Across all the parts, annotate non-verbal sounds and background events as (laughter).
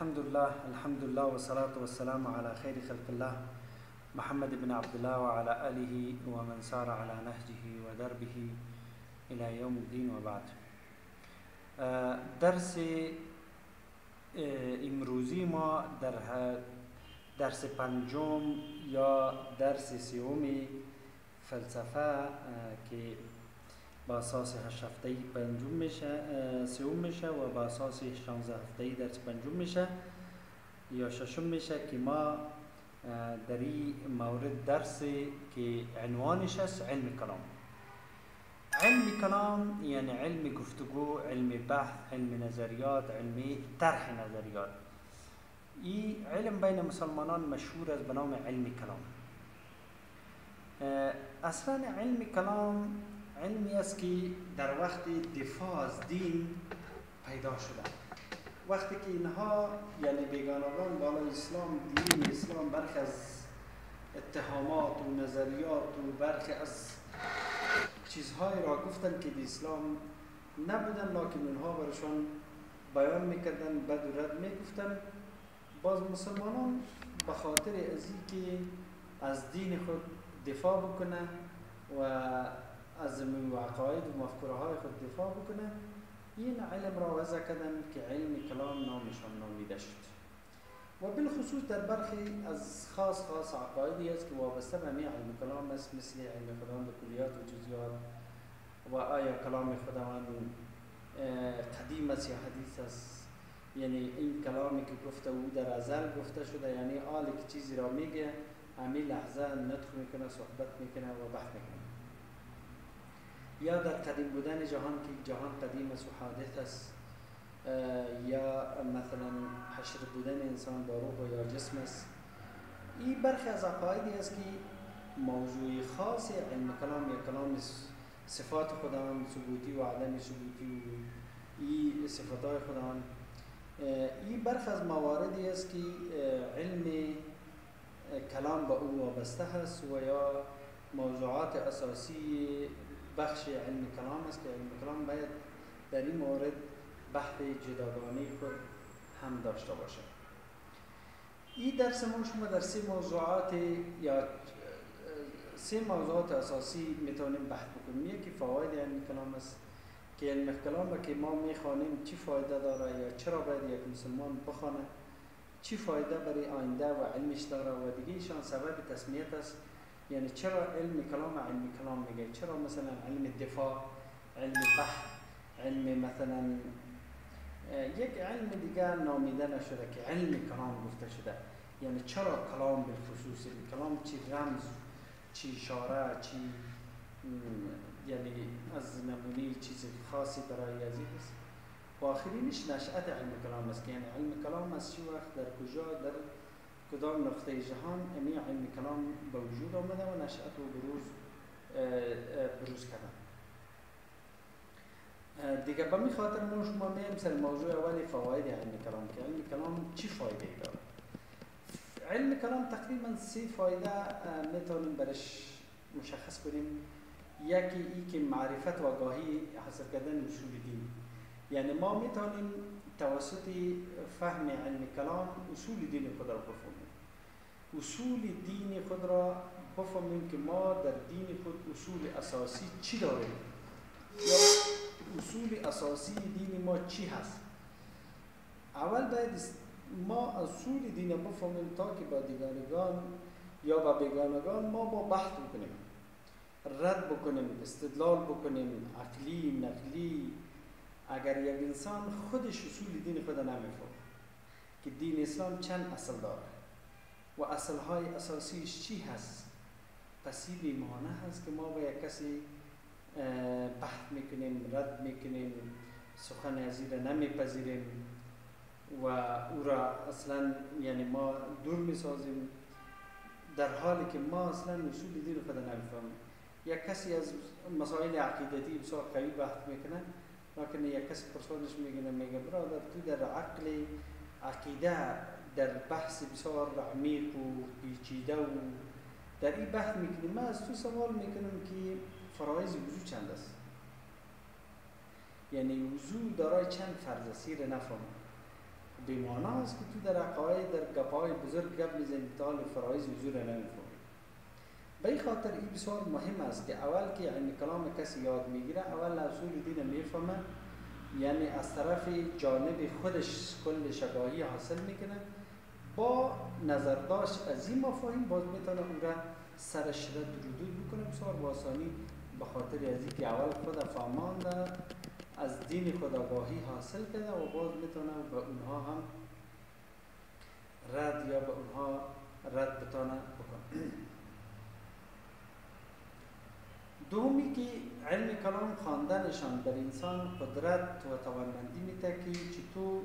الحمد لله الحمد لله والصلاة والسلام على خير خلق الله محمد بن عبد الله وعلى آله ومن سار على نهجه ودربه إلى يوم الدين وبعد. درس امروزی ما در درس پنجم یا درس سوم فلسفه که با أساس هشت پنجم میشه سوم میشه و با أساس 16 هفته درس پنجم میشه یا ششم میشه که ما در این مورد درس که عنوانش است علم کلام. علم کلام یعنی علم گفتگو علم بحث علم نظریات علم طرح نظریات. این علم بین مسلمانان مشهور است به نام علم کلام. أصلا علم کلام علمی است که در وقت دفاع از دین پیدا شده. وقتی که اینها یعنی بیگانگان بالا اسلام دین اسلام برخی از اتهامات و نظریات و برخی از چیزهایی را گفتن که اسلام نبودن لکن اونها برشان بیان می‌کردن بد و رد می‌گفتن. باز مسلمانان به خاطر ازی که از دین خود دفاع بکنه و از عقاید و مفکوره های خود دفاع بکنه. این علم را وضع کردن که علم کلام نامشان نامیده شد. و بالخصوص در برخی از خاص خاص عقایدی است که وابسته به علم کلام است مثل علم خداوند و کلیات و جزیات و آیا کلام خداوند قدیم است یا حدیث است. یعنی این کلامی که گفته او در ازل گفته شده یعنی آل که چیزی را میگه همین لحظه نطق می‌کنه صحبت می‌کنه و بحث می‌کنه. یا در قدیم بودن جهان که جهان قدیم است و حادث است یا مثلا حشر بودن انسان با روح و یا جسم است. این برخی از عقایدی است که موضوع خاص علم کلام یا کلام صفات خداوند ثبوتی و عدم ثبوتی و این صفات های خداوند این برخی از مواردی است که علم کلام به او وابسته هست و یا موضوعات اساسی بخش علم کلام است که علم کلام باید در این مورد بحث جداگانه خود هم داشته باشه. این درس ما شما در سه موضوعات یا سه موضوعات اساسی می‌تونیم بحث بکنیم. یکی فواید علم کلام است که علم کلام که ما می‌خوانیم چی فایده داره یا چرا باید یک مسلمان بخوانه؟ چی فایده برای آینده و علمش داره؟ و دیگه ایشان سبب تسمیت است یعنی چرا علم کلام علم کلام میگه چرا مثلا علم دفاع علم بحث علم مثلا یک علم دیگر نامیده نشده که علم کلام گفته شده یعنی چرا کلام بالخصوص کلام چی رمز چی اشاره چی یعنی از نمونه چیز خاصی برای عزیز است و آخرینش نشأت علم کلام است که یعنی علم کلام از چی وقت در کجا در کدام نقطه جهان امی علم کلام به وجود آمده و نشأت و بروز بروز کردن. دیگه به می خاطر ما شما میم سر موضوع اولی فواید علم کلام که علم کلام چی فایده داره؟ علم کلام تقریبا سه فایده میتونیم برش مشخص کنیم. یکی ای که معرفت و آگاهی حاصل کردن اصول دین. یعنی ما میتونیم توسط فهم علم کلام اصول دین خود را بفهمیم. اصول دین خود را بفهمیم که ما در دین خود اصول اساسی چی داریم؟ یا اصول اساسی دین ما چی هست؟ اول باید ما اصول دین بفهمیم تا که با دیگرگان یا با بیگانگان ما با بحث بکنیم. رد بکنیم استدلال بکنیم عقلی نقلی. اگر یک انسان خودش اصول دین خود نمیفهم که دین اسلام چند اصل داره و اصل های اساسیش چی هست؟ پس این هست که ما با یک کسی بحث می‌کنیم رد می‌کنیم سخن از نمیپذیریم و او را اصلا یعنی ما دور می‌سازیم در حالی که ما اصلا اصول دین خود نمی‌فهمیم. یک کسی از مسائل عقیدتی بسیار قوی بحث می‌کنه لکن یک کسی پرسانش میگه میگه برادر تو در عقل عقیده در بحث بسیار عمیق و پیچیده و در این بحث می‌کنیم. من از تو سوال می‌کنم که فرایض وضو چند است؟ یعنی وضو دارای چند فرض است؟ نفهم. بیمانه است که تو در عقاید در گپای بزرگ گپ می‌زنی تا فرایز حضور نمی‌فهمی. به این خاطر این بسیار مهم است که اول که یعنی کلام کسی یاد می‌گیره اول اصول دین می‌فهمه. یعنی از طرف جانب خودش کل شگاهی حاصل می‌کنه. با نظرداشت از این مفاهیم باز می‌تونه اون را سرش را ردود بکنه. بسیار باسانی به خاطر از که اول خود فهمانده از دین خداگاهی حاصل کرده و باز می‌تونه به اونها هم رد یا به اونها رد بتانه بکنه. دومی که علم کلام خواندنشان در انسان قدرت و توانمندی میده که چطور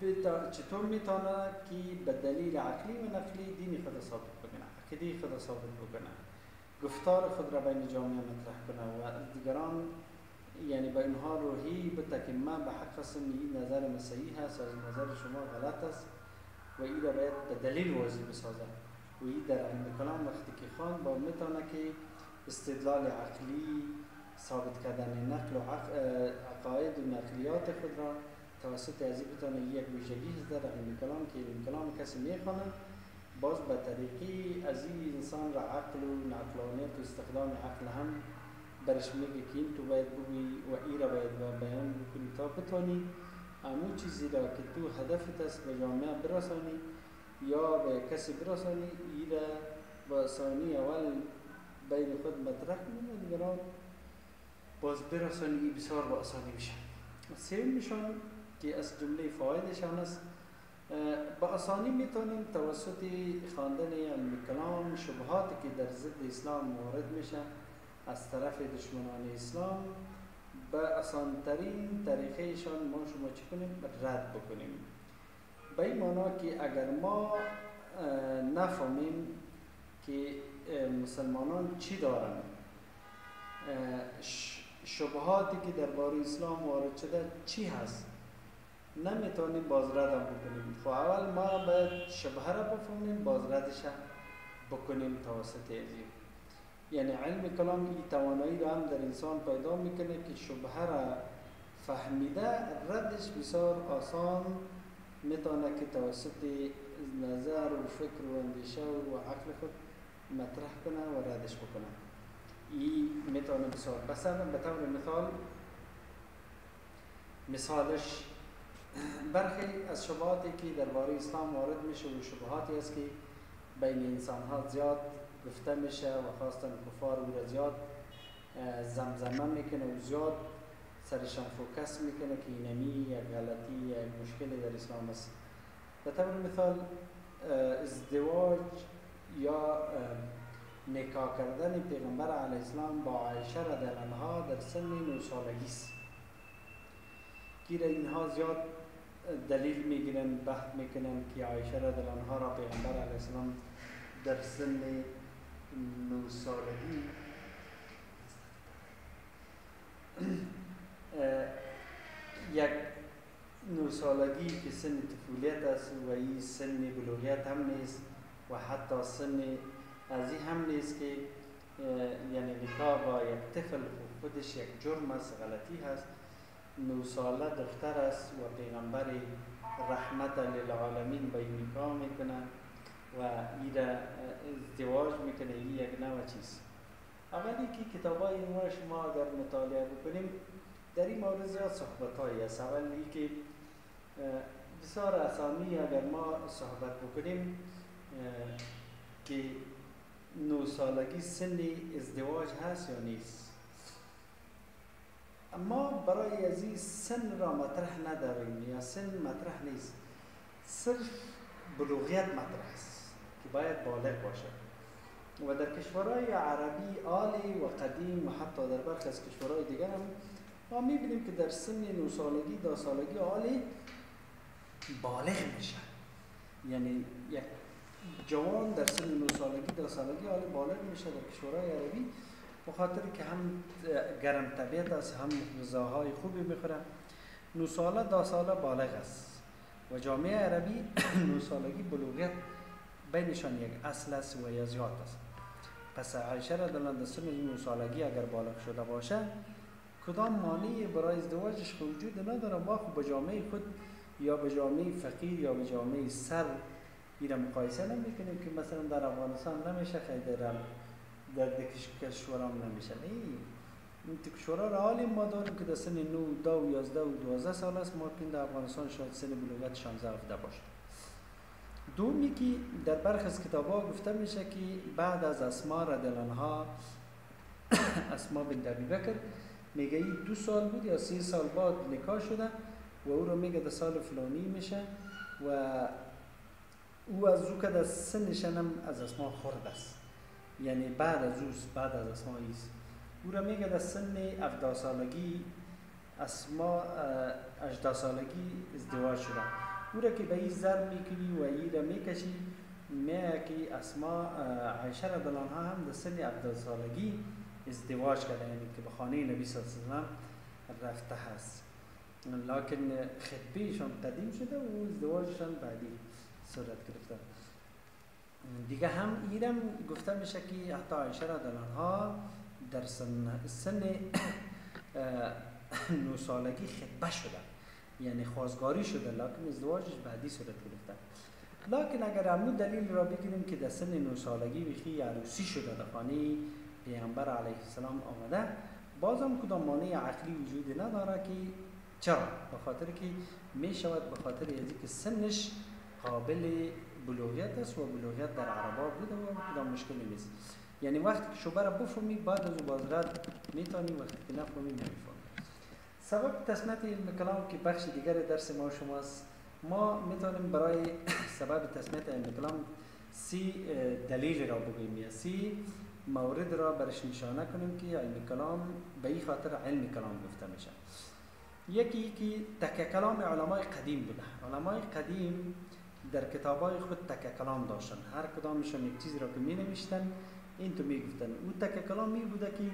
چطور می‌تونه که به دلیل عقلی و نقلی دین خود ثابت بکنه عقیده خود ثابت بکنه گفتار خود را بین جامعه مطرح کنه و دیگران یعنی به اینها روحی بده که من به حق هستم این نظر مسیحی هست از نظر شما غلط است و این را باید به دلیل واضح بسازه و این در علم کلام وقتی که خان با می‌تونه که استدلال عقلی ثابت کردن نقل و عقاید و نقلیات خود را توسط از بتانه یک ویژگی در علم کلام که علم کلام کسی می‌خوانه باز به طریقی از این انسان را عقل و نقلانیت و استخدام عقل هم برش میگه که این تو باید بگوی و ای را باید بیان بکنی تا بتانی امو چیزی را که تو هدفت است به جامعه برسانی یا به کسی برسانی ای را با ثانی اول بین خود مطرح کنیم و دیگران باز برسانی بسیار با آسانی میشه سیم میشن که از جمله فایدشان است با آسانی می‌تونیم توسط خواندن علم کلام شبهاتی که در ضد اسلام وارد میشه از طرف دشمنان اسلام به آسانترین طریقهشان ما شما چی کنیم؟ رد بکنیم. به این معنا که اگر ما نفهمیم که مسلمانان چی دارن شبهاتی که درباره اسلام وارد شده چی هست؟ نمی‌تونیم باز ردم بکنیم. خب اول ما باید شبه را بفهمیم باز ردش بکنیم توسط یعنی علم کلام این توانایی را هم در انسان پیدا می‌کنه که شبه را فهمیده ردش بسیار آسان می‌تونه که توسط نظر و فکر و اندیشه و عقل خود مطرح کنه و ردش بکنه. این می‌تونه بسیار بس به طور مثال مثالش برخی از شبهاتی که درباره اسلام وارد میشه و شبهاتی است که بین انسان ها زیاد گفته میشه و خواستن کفار او را زیاد زمزمه می‌کنه و زیاد سرشان فوکس می‌کنه که اینمی یک غلطی یک مشکلی در اسلام است. به طور مثال ازدواج یا نکاح کردن پیغمبر علیه السلام با عایشه رضی الله در سن نو سالگی است. که اینها زیاد دلیل میگیرن بحث میکنن که عایشه رضی الله را پیغمبر علیه السلام در سن نو سالگی (clears throat) یک نو سالگی که سن طفولیت است و این سن بلوغیت هم نیست و حتی سن از این هم نیست که یعنی نکاح با یک طفل خودش یک جرم است غلطی هست. نو ساله دختر است و پیغمبر رحمت للعالمین به نکاح می‌کنن و ایره ازدواج می‌کنه. این یک نوع چیز. اولی که کتاب های شما اگر مطالعه بکنیم در این مورد زیاد صحبت هایی است اولی که بسیار اسامی اگر ما صحبت بکنیم که نو سالگی سن ازدواج هست یا نیست. اما برای از این سن را مطرح نداریم یا سن مطرح نیست. صرف بلوغیت مطرح است که باید بالغ باشد. و در کشورهای عربی عالی و قدیم و حتی در برخی از کشورهای دیگر هم ما می‌بینیم که در سن نو سالگی دا سالگی عالی بالغ میشه یعنی یک جوان در سن نو سالگی دا سالگی عالی بالغ میشه. در کشورهای عربی بخاطر که هم گرم طبیعت است هم غذاهای خوبی می‌خوره نو ساله دا ساله بالغ است. و جامعه عربی (clears throat) نو سالگی بلوغیت بینشان یک اصل است و یا است. پس عایشه را در سن نو سالگی اگر بالغ شده باشه کدام مانعی برای ازدواجش وجود نداره؟ ما خب به جامعه خود یا به جامعه فقیر یا به جامعه سر اینا مقایسه نمی‌کنیم که مثلا در افغانستان نمیشه خیلی در در کشورام نمیشه این کشورها را حالی ما داریم که در سن 9 دو 11 و 12 سال است. ما که در افغانستان شاید سن بلوغت 16 17 باشه. دومی که در برخ از کتاب ها گفته میشه که بعد از اسما ردلان ها (coughs) اسما بن دبی بکر میگه ای دو سال بود یا سی سال بعد نکاح شده و او رو میگه در سال فلانی میشه و او از او که در سنش هم از اسما خورد است. یعنی بعد از اوست بعد از اسما ایست او را میگه در سن 17 سالگی اسما 18 سالگی ازدواج شده. او را که به این زر می‌کنی و این را می‌کشی میگه که اسما عایشه رضی الله عنها هم در سن 17 سالگی ازدواج کرده یعنی که به خانه نبی صلی الله علیه و رفته هست. لکن خطبهشان قدیم شده و ازدواجشان بعدی صورت گرفته. دیگه هم ایرم گفته میشه که حتی عایشه رضی الله در سن, سن نو سالگی خطبه شده یعنی خوازگاری شده لکن ازدواجش بعدی صورت گرفته لکن اگر همون دلیل را بگیریم که در سن نو سالگی بخی عروسی شده در خانه پیغمبر علیه السلام آمده بازم کدام مانع عقلی وجود نداره که چرا؟ به خاطر که می شود به خاطر که سنش قابل بلوغیت است و بلوغیت در عربا بوده و کدام مشکلی نیست. یعنی وقتی که شبه را بفهمی بعد از بازرد می‌تونی وقتی که نفهمی نمی‌فهمی سبب تسمیت علم کلام که بخش دیگر درس ما شماست ما می‌تونیم برای (coughs) سبب تسمیت علم کلام سی دلیل را بگوییم یا سی مورد را برش نشانه کنیم که علم کلام به این خاطر علم کلام گفته میشه. یکی یکی تک کلام علمای قدیم بوده. علمای قدیم در کتابای خود تک کلام داشتن. هر کدامشون یک چیزی را که می نوشتن این تو می گفتن او تک کلام می بوده که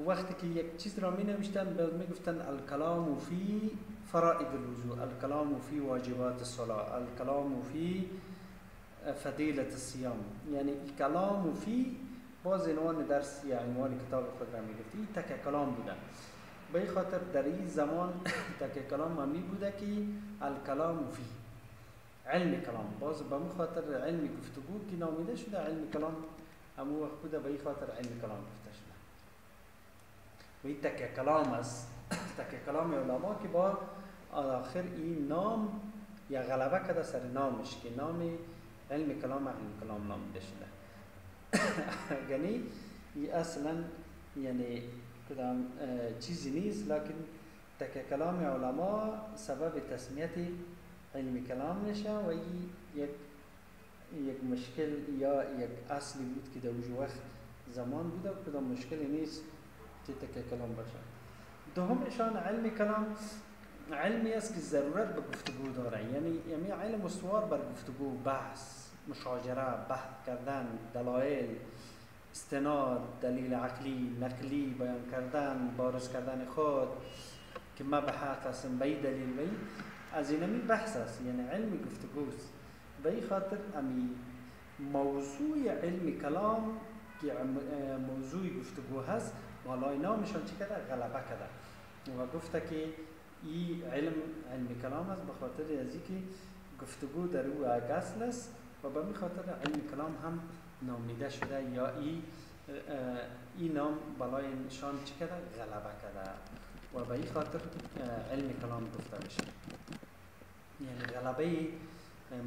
وقتی که یک چیز را می نوشتن می گفتن الکلام فی فرائد الوضوء الکلام فی واجبات الصلاة. الکلام فی فضیلت الصیام. یعنی کلام فی باز عنوان درس یا عنوان کتاب خود را می گفتی تک کلام بوده. به خاطر در این زمان (coughs) تک کلام همی بوده که الکلام فی. علم کلام باز به خاطر علم گفتگو که نامیده شده علم کلام همو وقت بوده به این خاطر علم کلام گفته شده. و این تک کلام است. تک کلام علما که با آخر این نام یا غلبه کده سر نامش که نام علم کلام علم کلام نامیده شده. (coughs) یعنی أصلا یعنی کدام چیزی نیست لکن تک کلام علما سبب تسمیت علم کلام میشه و یک یک مشکل یا یک اصلی بود که در وقت زمان بوده و کدام مشکلی نیست که تک کلام باشه دومشان علم کلام علمی است که ضرورت به گفتگو داره یعنی یعنی علم استوار بر گفتگو بحث مشاجره بحث کردن دلایل استناد دلیل عقلی نقلی بیان کردن بارز کردن خود که ما به حق هستم به دلیل بی از این می بحث است. یعنی علم گفتگوست. به این خاطر امی موضوع علم کلام که موضوع گفتگو هست بالای نامشان چی کرده غلبه کرده و گفته که این علم علم کلام است به خاطر از که گفتگو در او اصل است و به می خاطر علم کلام هم نامیده شده یا ای این نام بالای نشان چی کرده غلبه کرده و به این خاطر علم کلام گفته میشه. یعنی غلبه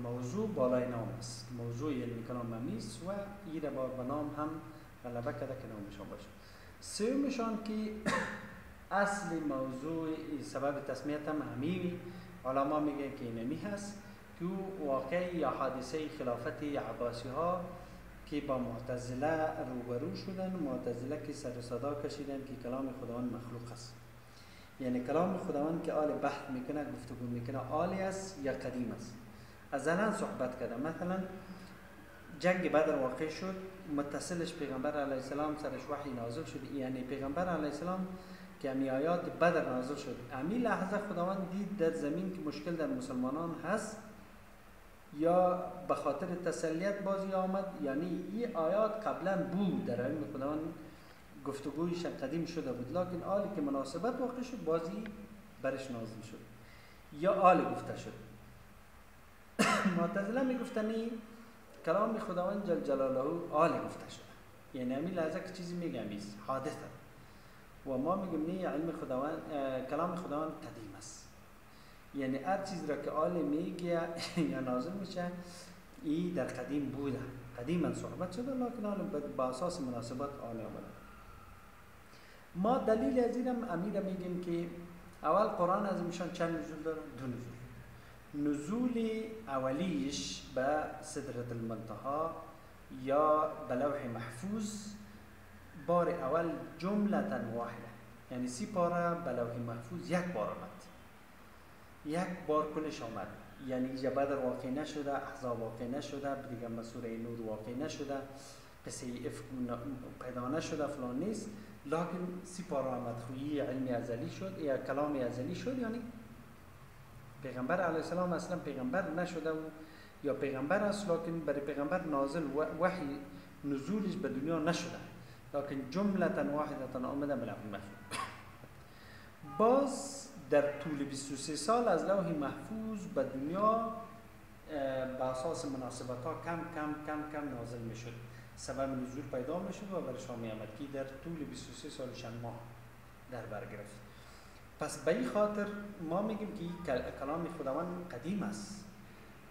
موضوع بالای نام است. موضوع علم کلام همیست و این با به نام هم غلبه کرده که نامشان باشه. سومشان که (coughs) اصل موضوع سبب تسمیت هم همی علما میگه که اینمی هست. که واقع یا حادثه خلافت عباسی ها که با معتزله روبرو شدن معتزله که سر صدا کشیدن که کلام خداوند مخلوق است. یعنی کلام خداوند که آل بحث می‌کنه گفتگو می‌کنه آلی است یا قدیم است؟ ازلا صحبت کرده مثلا جنگ بدر واقع شد متصلش پیغمبر علیه السلام سرش وحی نازل شد. یعنی پیغمبر علیه السلام که امی آیات بدر نازل شد. امی لحظه خداوند دید در زمین که مشکل در مسلمانان هست یا به خاطر تسلیت بازی آمد؟ یعنی این آیات قبلا بود در علم خداوند. گفتگویش قدیم شده بود. لکن آلی که مناسبت واقع شد بازی برش نازل شد. یا آل گفته شد. (coughs) معتزله میگفتنی کلام خداوند جل جلاله آل گفته شد. یعنی همین لحظه که چیزی میگم حادثه. و ما میگیم نه علم خداوند کلام خداوند قدیم است. یعنی هر چیز را که آل میگه (coughs) یا نازل میشه ای در قدیم بوده. قدیما صحبت شده لیکن آن با اساس مناسبت آل آمده ما دلیل از اینم امیر میگیم که اول قرآن از میشان چند نزول داره؟ دو نزول. نزول اولیش به صدرت المنتها یا به محفوظ بار اول جملتا واحده. یعنی سی پاره به محفوظ یک بار آمد. یک بار کلش آمد. یعنی اینجا بدر واقع نشده احزاب واقع نشده دیگه مسوره نور واقع نشده قصه افک پیدا نشده فلان نیست. لکن سی پاره آمد خویی علم ازلی شد یا کلام ازلی شد یعنی پیغمبر علیه السلام اصلا پیغمبر نشده و یا پیغمبر است لکن برای پیغمبر نازل وحی نزولش به دنیا نشده. لکن جملتا واحدتا آمده ملعب محفوظ. باز در طول 23 سال از لوح محفوظ به دنیا به اساس مناسبت ها کم کم کم کم نازل می شد سبب نزول پیدا می شد و برش می آمد در طول 23 سال چند ماه در بر گرفت. پس به این خاطر ما میگیم که کلام خداوند قدیم است.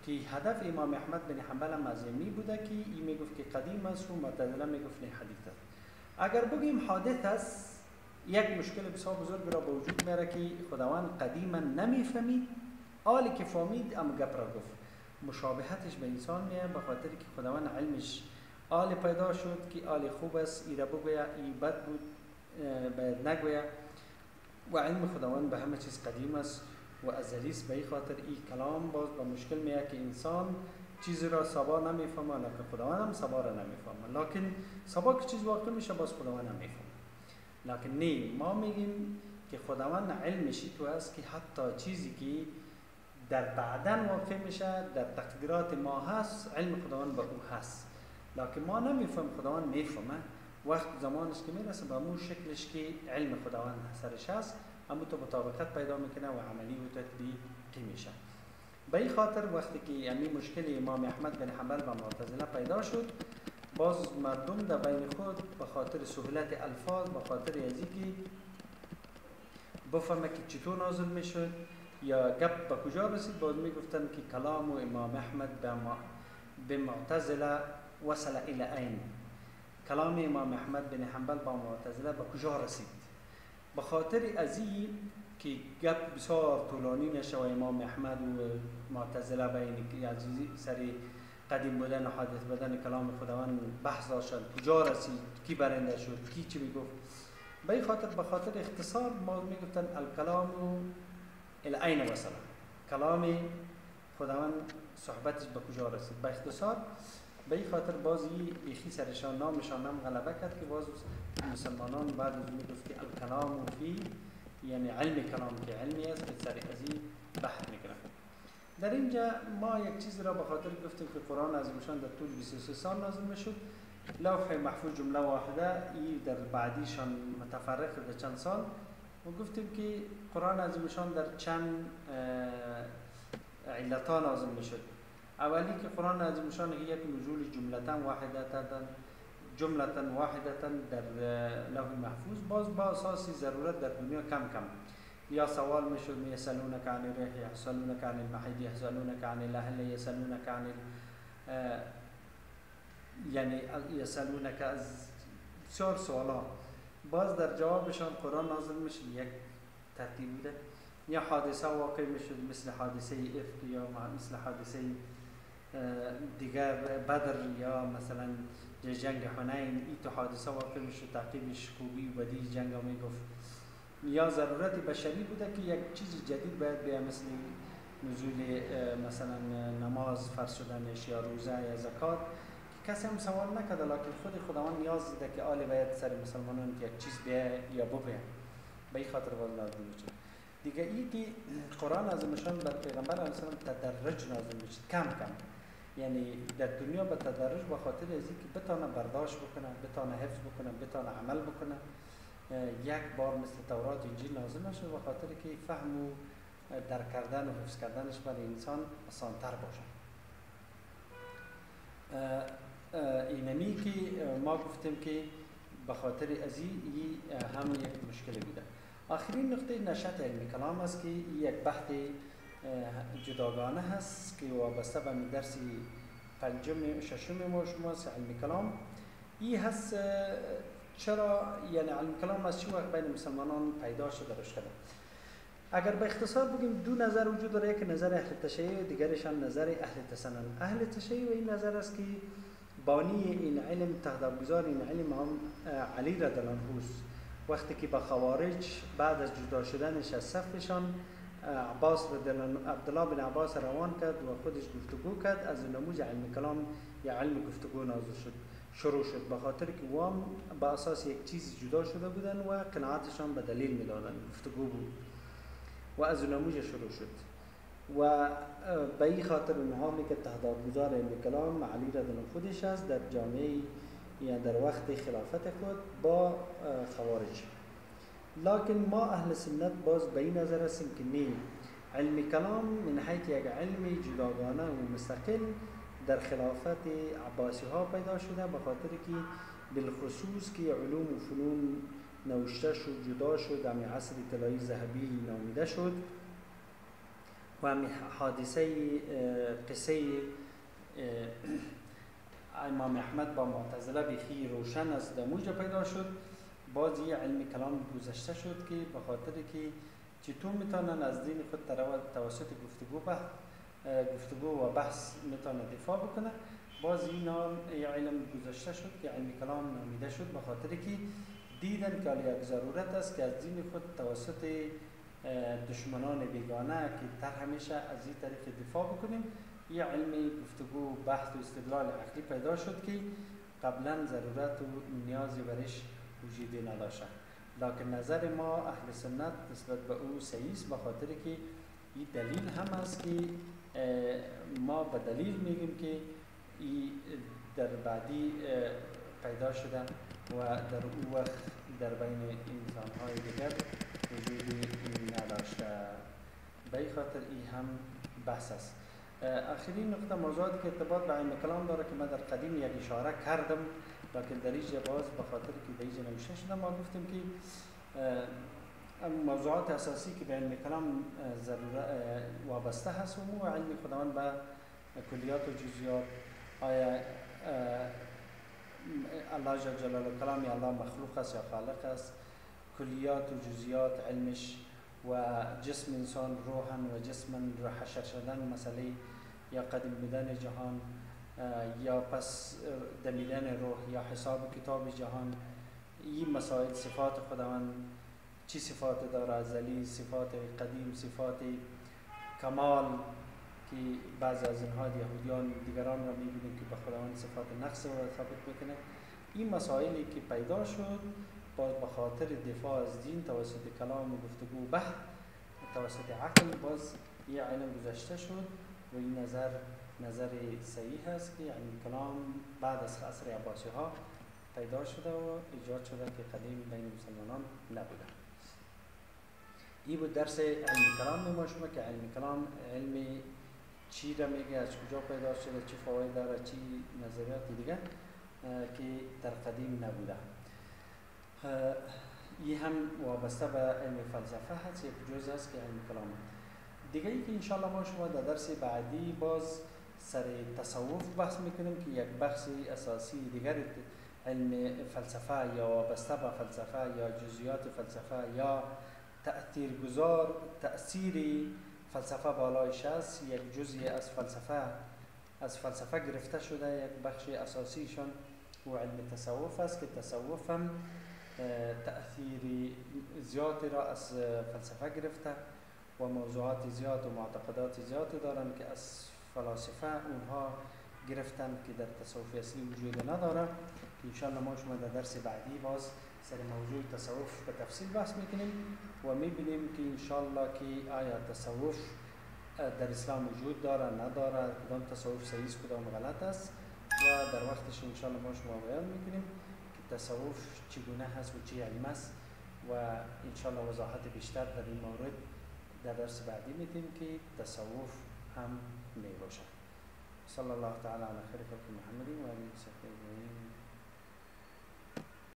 که هدف امام احمد بن حنبل هم از بوده که این می‌گفت که قدیم است و معتزله می‌گفت نه حدیث است. اگر بگیم حادث است یک مشکل بسیار بزرگ را به وجود میاره که خداوند قدیما نمی‌فهمید. آلی که فهمید ام گپ را گفت. مشابهتش به انسان میه به خاطر که خداوند علمش آل پیدا شد که آل خوب است ای را بگویا ای بد بود باید نگویا. و علم خداوند به همه چیز قدیم است و ازلیس به این خاطر این کلام باز به مشکل میه که انسان چیزی را سبا نمی‌فهمه لکن خداوند هم سبا را نمی‌فهمه. لکن سبا که چیز واقع میشه باز خداوند نمی‌فهمه. لکن نه ما میگیم که خداوند علمشی تو است که حتی چیزی که در بعدن واقع میشه در تقدیرات ما هست علم خداوند به او هست. لکن ما نمیفهم خداوند می‌فهمه. وقت زمانش که می‌رسه به اون شکلش که علم خداوند سرش هست اما تو مطابقت پیدا می‌کنه و عملی و تطبیقی میشه. به این خاطر وقتی که یعنی مشکل امام احمد بن حنبل و معتزله پیدا شد باز مردم در بین خود به خاطر سهولت الفاظ به خاطر ازی که بفهمه که چطور نازل می‌شد یا گپ به کجا رسید باز می‌گفتن که کلام و امام احمد به معتزله وصل إلى این کلام إمام أحمد بن حنبل با معتزله به کجا رسید؟ به خاطر ازی که گپ بسیار طولانی نشه و امام احمد و معتزله بین عزیزی سری قدیم بودن حادث بودن کلام خداوند بحث شد کجا رسید؟ کی برنده شد؟ کی چی میگفت؟ به خاطر به خاطر اختصار ما میگفتن الکلام إلى این وصل. کلام خداوند صحبتش به کجا رسید؟ به اختصار به این خاطر بازی ایخی سرشان نامشان هم غلبه کرد که باز مسلمانان بعد از می‌گفت که الکلام فی یعنی علم کلام که علمی است که سر ازی بحث می‌کنه در اینجا ما یک چیزی را به خاطر گفتیم که قرآن از مشان در طول 23 سال نازل می‌شد. لوح محفوظ جمله واحده ای در بعدیشان متفرق در چند سال. و گفتیم که قرآن از مشان در چند علتا نازل می‌شد. اولی که قرآن از مشان یک نزول جملتا واحدة جملتا واحدة در لوح محفوظ باز با اساسی ضرورت در دنیا کم کم. یا سوال میشد می یسألونک عن الروح یسألونک عن المحید یسألونک عن الأهل؟ یسألونک عن یعنی یسألونک از بسیار سوالات باز در جوابشان قرآن نازل میشه یک ترتیب بوده یا حادثه واقع میشد مثل حادثه افک یا مثل حادثه دیگر بدر یا مثلا جنگ حنین ای تو حادثه واقع می‌شد تعقیبش خوبی و بدی جنگ ها می‌گفت. یا ضرورت بشری بوده که یک چیز جدید باید بیا مثل نزول مثلا نماز فرض شدنش یا روزه یا زکات که کسی هم سوال نکرده لکن خود خداوند نیاز دیده که آل باید سر مسلمانان که یک چیز بیا یا ببین به این خاطر لازم میشه دیگه ای که قرآن از مشان بر پیغمبر علیه السلام تدرج نازل میشه کم کم. یعنی در دنیا به تدرج به خاطر از که بتانه برداشت بکنه بتانه حفظ بکنه بتانه عمل بکنه یک بار مثل تورات انجیل نازل نشد و خاطر که فهم و درک کردن و حفظ کردنش برای انسان آسانتر باشه. اینمی که ما گفتیم که به خاطر از این هم یک مشکل بوده آخرین نقطه نشط علمی کلام است که یک بحث جداگانه هست که وابسته به درسی پنجم ششم ما شما علمی کلام. این هست چرا؟ یعنی علم کلام از چی وقت بین مسلمانان پیدا شده رشد اگر به اختصار بگیم دو نظر وجود داره یک نظر اهل تشیع دیگرش هم نظر اهل تسنن. اهل تشیع این نظر است که بانی این علم تقدمگذار این علم هم علی رضی الله وقتی که به خوارج بعد از جدا شدنش از صفشان عباس عبدالله بن عباس روان کرد و خودش گفتگو کرد. از نموز علم کلام یا علم گفتگو نازل شد شروع شد. به خاطر که وام با اساس یک چیز جدا شده بودن و قناعتشان به دلیل می‌دادن. گفتگو بود و از نموز شروع شد. و به این خاطر اونها که گذار علم کلام علی رضی خودش است در جامعه یا در وقت خلافت خود با خوارج. لكن ما أهل سنت باز این نظر نه علم کلام من حیث یک علم جداگانه و مستقل در خلافت عباسی ها پیدا شده به خاطر که بالخصوص که علوم و فنون نوشته شد جدا شد امی عصر طلایی ذهبی نامیده شد و امی حادثه قصه امام احمد با معتزله بخی روشن از دموجه پیدا شد. باز یه علم کلام گذشته شد که به خاطر که چطور می‌تونن از دین خود توسط گفتگو به گفتگو و بحث می‌تونه دفاع بکنه باز این یه علم گذشته شد که علم کلام نامیده شد به خاطر که دیدن که یک ضرورت است که از دین خود توسط دشمنان بیگانه که تر همیشه از این طریق دفاع بکنیم. یه علم گفتگو بحث و استدلال عقلی پیدا شد که قبلا ضرورت و نیازی برش وجودی نداشته لکن نظر ما اهل سنت نسبت به او سیست به خاطر که این دلیل هم است که ما به دلیل میگیم که این در بعدی پیدا شده و در او وقت در بین انسان های دیگر وجودی نداشته. به خاطر این هم بحث است. آخرین نقطه موضوعاتی که ارتباط به علم کلام داره که من در قدیم یک اشاره کردم لكن دريجة باز بخاطر كي دريجة نمشش ما قلتم كي الموضوعات آه، الأساسية كي بعلم الكلام آه، ضرورة آه، وابسته هست ومو علم خداوند با كليات وجزيات جزئيات آیا الله جل جلاله كلام يا الله مخلوق است خالق است؟ کلیات و علمش وجسم انسان روحا وجسما جسما رو حشر شدن مسئله یا قدیم بدن جهان یا پس دمیدن روح یا حساب کتاب جهان این مسائل صفات خداوند چی صفات داره ازلی صفات قدیم صفات کمال که بعض از اینها یهودیان دیگران را می‌بینیم که به خداوند صفات نقص رو ثابت می‌کنه. این مسائلی که پیدا شد باز به خاطر دفاع از دین توسط کلام و گفتگو به توسط عقل باز یه علم گذشته شد و این نظر نظر صحیح هست که یعنی کلام بعد از عصر عباسی ها پیدا شده و ایجاد شده که قدیم بین مسلمانان نبوده. این بود درس علم کلام. ما شما که علم کلام علم چی را میگه از کجا پیدا شده چی فواید داره چی نظریات دیگه که در قدیم نبوده. این هم وابسته به علم فلسفه هست. یک جز است که علم کلام. دیگه ای که انشالله ما شما در درس بعدی باز سر تصوف بحث میکنیم که یک بحث اساسی دیگر علم فلسفه یا وابسته به فلسفه یا جزئیات فلسفه یا گذار تأثیر فلسفه بالایش است یک جزئی از فلسفه از فلسفه گرفته شده یک بخش اساسیشان و علم تصوف است که تصوف هم تأثیر زیادی را از فلسفه گرفته و موضوعات زیاد و معتقدات زیاد دارند که از فلاسفه اونها گرفتن که در تصوف اصلی وجود نداره انشاءالله ما شما در درس بعدی باز سر موضوع تصوف به تفصیل بحث می‌کنیم و می‌بینیم که انشاءالله که آیا تصوف در اسلام وجود داره نداره کدام تصوف صحیح است کدام غلط است. و در وقتش انشاءالله ما شما بیان می‌کنیم که تصوف چگونه هست و چی علم است. و انشاءالله وضاحت بیشتر در این مورد در درس بعدی میتیم که تصوف هم لبشر صلى الله تعالى على خير خلق محمد وعلى اله وصحبه أجمعين.